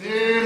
Yeah.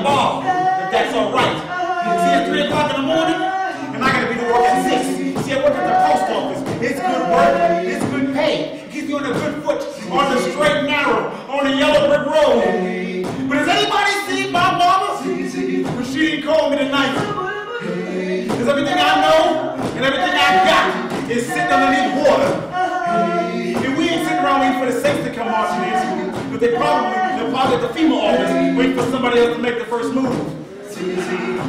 alarm that that's all right. See, at 3 o'clock in the morning, and I got to be to work at 6. See, I work at the post office. It's good work. It's good pay. It keeps you on the good foot, on the straight narrow, on the yellow brick road. But has anybody seen my mama? When she didn't call me tonight. Because everything I know and everything I got is sitting underneath water. And we ain't sitting around waiting for the saints to come marching in, but they probably deposit at the FEMA office, waiting for somebody else to make the first move.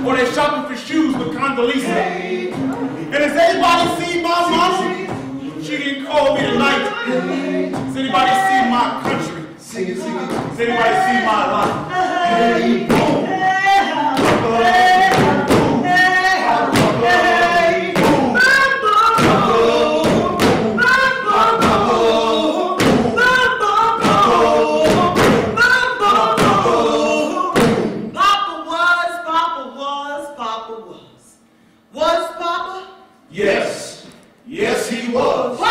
Or they're shopping for shoes with Condoleezza. And has anybody seen my mama? She didn't call me tonight. Has anybody seen my country? Has anybody seen my life? Boom. she was.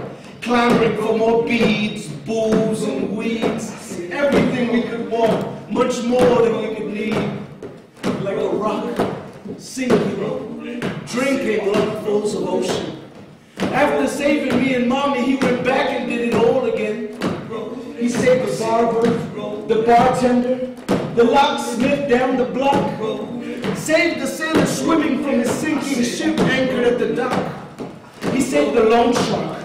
clamoring for more beads, booze, and weeds. Everything we could want, much more than we could need. Like a rock, sinking, drinking lungfuls of ocean. After saving me and mommy, he went back and did it all again. He saved the barber, the bartender, the locksmith down the block. Saved the sailor swimming from his sinking ship anchored at the dock. He saved the loan shark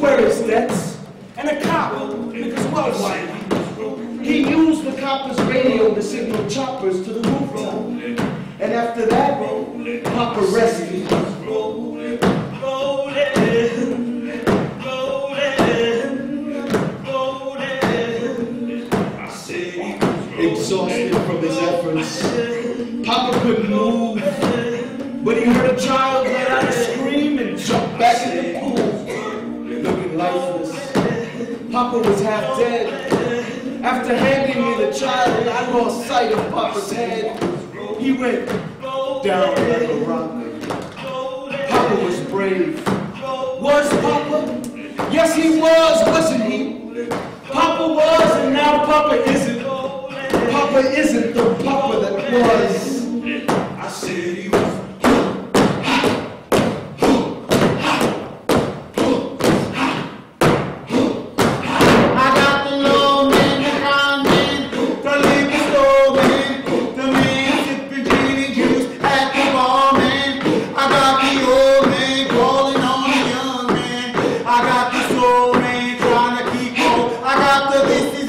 square nets and a cop, because worldwide. He used the copper's radio to signal choppers to the rooftop. And after that, Papa rescued. Exhausted from his efforts, Papa couldn't move, but he heard a child get out Papa was half dead. After handing me the child, I lost sight of Papa's head. He went down River Rock. Papa was brave. Was Papa? Yes, he was, wasn't he? Papa was, and now Papa isn't. Papa isn't the Papa that was. I said he was. after this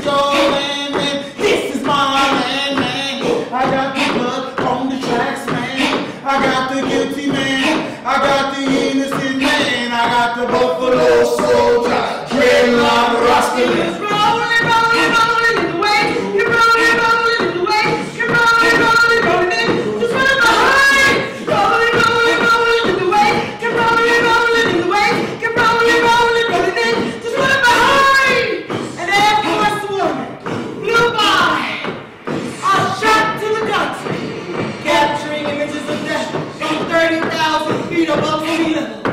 Mina, Baba, Mina.